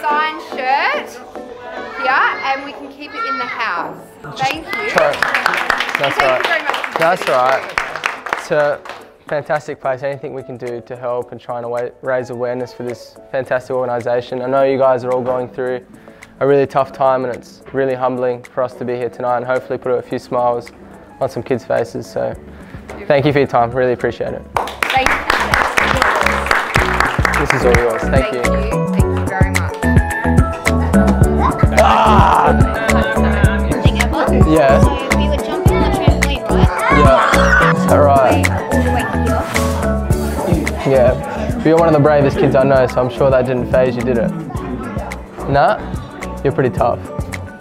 signed shirt here and we can keep it in the house. Thank you. That's Thank right. You That's right. It's a fantastic place. Anything we can do to help and try and raise awareness for this fantastic organisation. I know you guys are all going through a really tough time and it's really humbling for us to be here tonight and hopefully put a few smiles on some kids' faces. So thank you for your time, really appreciate it. Thank you. This is all yours, thank, thank you. you. Yeah. Yeah. That right? Yeah. But you're one of the bravest kids I know, so I'm sure that didn't faze you, did it? Nah? You're pretty tough.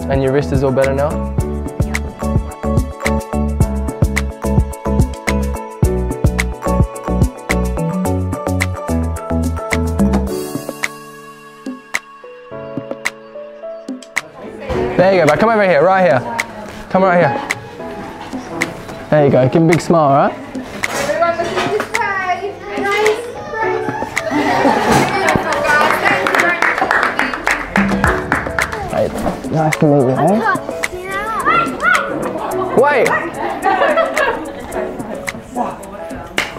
And your wrist is all better now? There you go, but come over here, right here. Come right here. There you go, give him a big smile, all right? Everyone look at this way. Hey, nice to meet you, eh? Wait!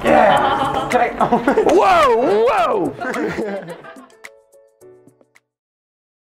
yeah! Whoa! Whoa!